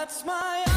That's my